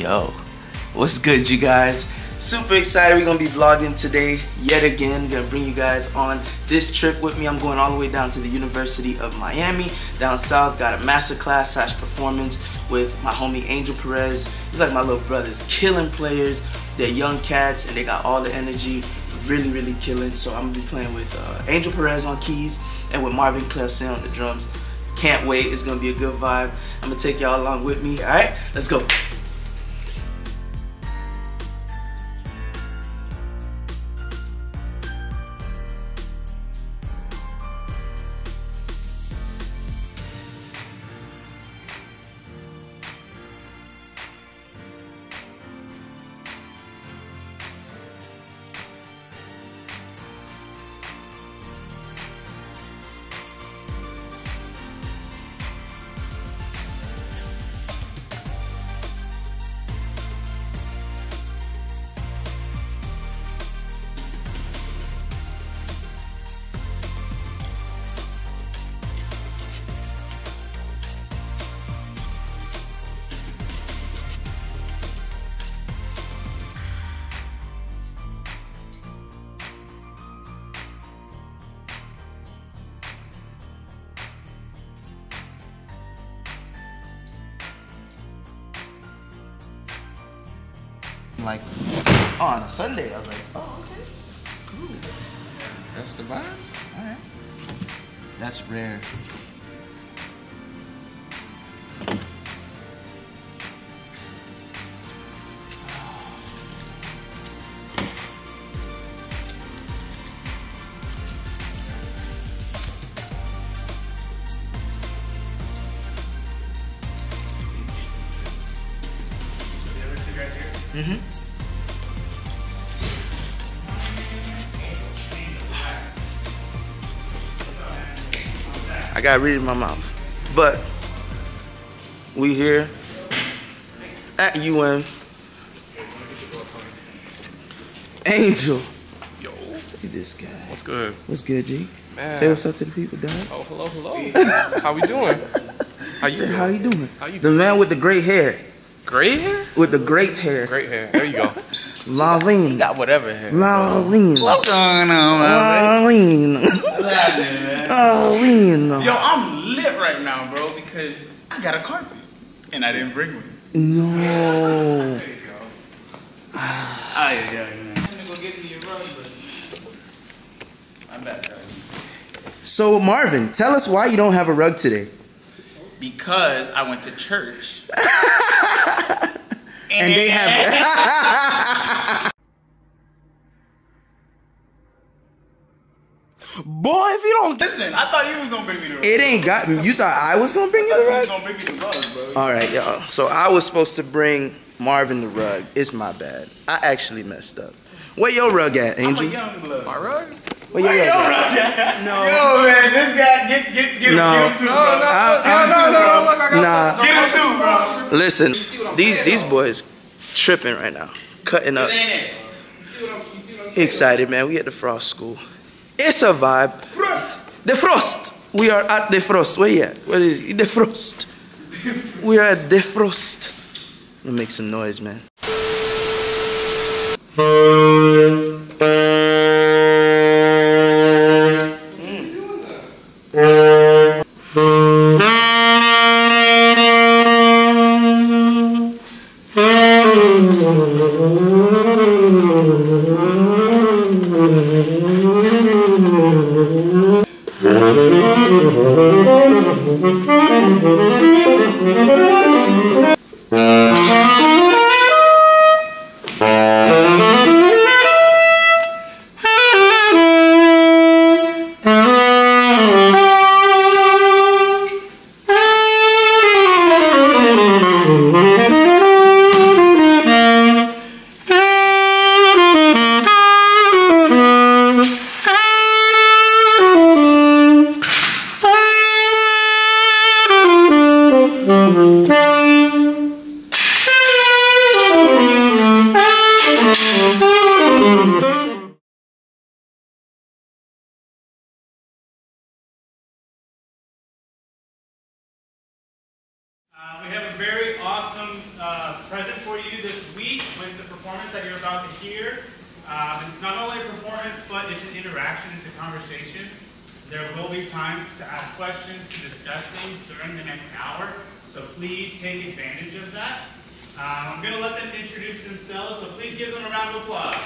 Yo, what's good, you guys? Super excited. We're gonna be vlogging today yet again. Gonna bring you guys on this trip with me. I'm going all the way down to the University of Miami, down south. Got a master class slash performance with my homie Angel Perez. He's like my little brothers, killing players. They're young cats and they got all the energy. Really, really killing. So I'm gonna be playing with uh, Angel Perez on keys and with Marvin Clesson on the drums. Can't wait. It's gonna be a good vibe. I'm gonna take y'all along with me. All right, let's go. Like oh, on a Sunday. I was like, oh, okay, cool. That's the vibe. All right. That's rare. Mm-hmm. I got read in my mouth. But we here at UN. Angel. Yo, Look at this guy. what's good? What's good, G? Man. Say what's up to the people, dog. Oh, hello, hello. How we doing? How you Say, doing? how you doing? How you the man with the great hair. Gray hair? With the great hair. Great hair. There you go. Laline. Got whatever hair. Laline. What's going on, man? Laline. What's happening, man? Laline. Yo, I'm lit right now, bro, because I got a carpet and I didn't bring one. No. There you go. Ah, yeah, yeah, yeah. I'm gonna go get me a rug, but I'm back, guys. So Marvin, tell us why you don't have a rug today. Because I went to church. And they have Boy, if you don't Listen, I thought you was gonna bring me the rug. It ain't got me. You thought I was gonna bring you the rug? was gonna bring me the rug, bro. All right, y'all. So I was supposed to bring Marvin the rug. It's my bad. I actually messed up. Where your rug at, I'm a young blood. My rug? Where your Yo, rug at? no. Yo, man, this guy, get, get, get No. him, get him too, No, bro. no, I- no, no, no, no, look, I got Nah. the- Get him too, bro. Listen, see what I'm these saying, these though? boys tripping right now, cutting up. It ain't it. You see what I'm, you see what I'm? Excited, man. We at the Frost School. It's a vibe. The Frost. We are at the Frost. Where you at? Where is it? the Frost? We are at the Frost. Let me make some noise, man. Mm-hmm. Present for you this week with the performance that you're about to hear. Um, it's not only a performance, but it's an interaction, it's a conversation. There will be times to ask questions, to discuss things during the next hour, so please take advantage of that. Um, I'm going to let them introduce themselves, but please give them a round of applause.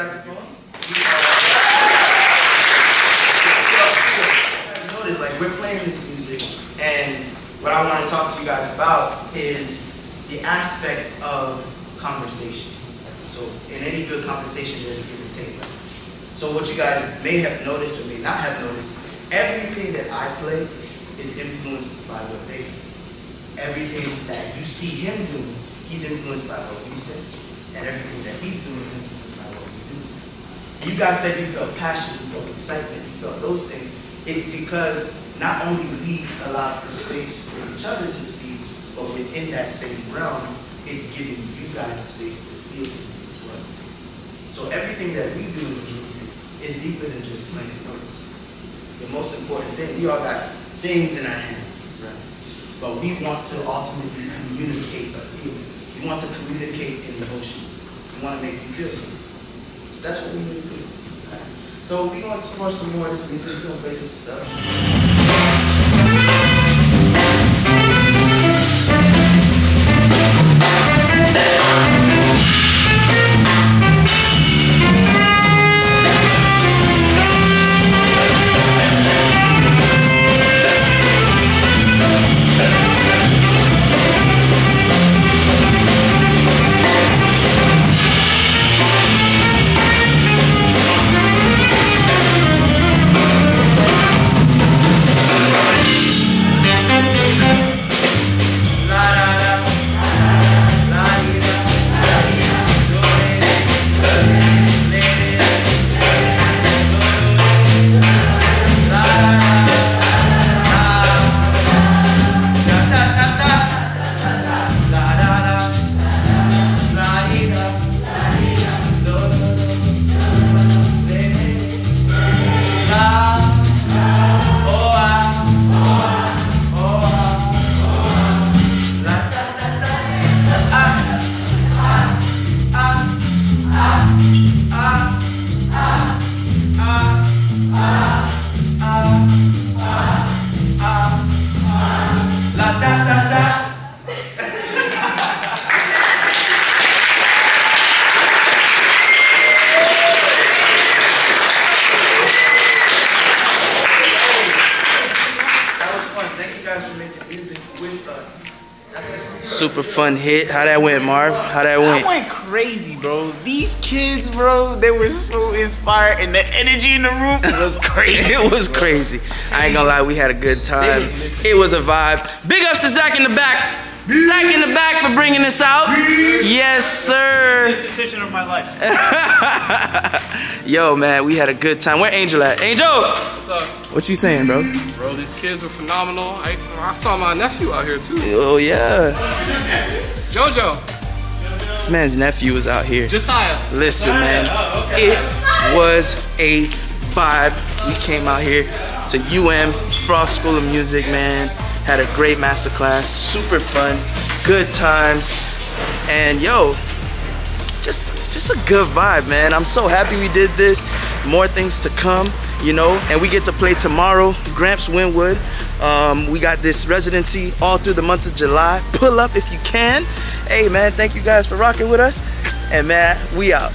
Saxophone. Notice, like, we're playing this music, and what I want to talk to you guys about is the aspect of conversation. So, in any good conversation, there's a give and take. So, what you guys may have noticed or may not have noticed, everything that I play is influenced by what they say. Everything that you see him doing, he's influenced by what we say. And everything that he's doing is influenced by what we do. You guys said you felt passion, you felt excitement, you felt those things. It's because not only we allow for space for each other to speak, but within that same realm, it's giving you guys space to feel something as well. So everything that we do in music is deeper than just playing notes. The most important thing, we all got things in our hands, right? But we want to ultimately communicate a feeling. We want to communicate an emotion. We want to make you feel something. That's what we need to do. So we're gonna explore some more of this music. We're gonna play some stuff. Super fun hit. How that went, Marv? How that I went? went crazy, bro. These kids, bro, they were so inspired, and the energy in the room was crazy. It was crazy. I ain't gonna lie, we had a good time. It was a vibe. Big ups to Zach in the back. Zach in the back for bringing this out. Yes, sir. This decision of my life. Yo, man, we had a good time. Where Angel at? Angel, What's up? what you saying, bro? Bro, these kids were phenomenal. I, I saw my nephew out here too. Oh yeah, Jojo, this man's nephew was out here. Josiah. Listen, man, it was a vibe. We came out here to UM Frost School of Music, man. Had a great masterclass, super fun, good times, and yo, just just a good vibe, man. I'm so happy we did this. More things to come, you know, and we get to play tomorrow. Gramps Wynwood. Um, we got this residency all through the month of July. Pull up if you can. Hey, man, thank you guys for rocking with us, and man, we out.